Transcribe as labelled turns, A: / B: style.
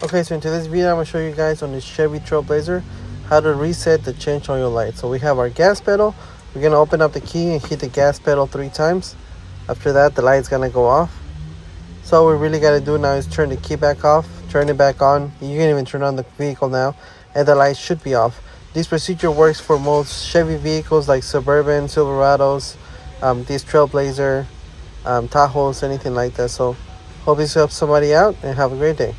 A: Okay, so in today's video, I'm gonna show you guys on this Chevy Trailblazer how to reset the change on your light. So we have our gas pedal. We're gonna open up the key and hit the gas pedal three times. After that, the light's gonna go off. So what we really gotta do now is turn the key back off, turn it back on. You can even turn on the vehicle now, and the light should be off. This procedure works for most Chevy vehicles like Suburban, Silverados, um, this Trailblazer, um, Tahoes, anything like that. So hope this helps somebody out and have a great day.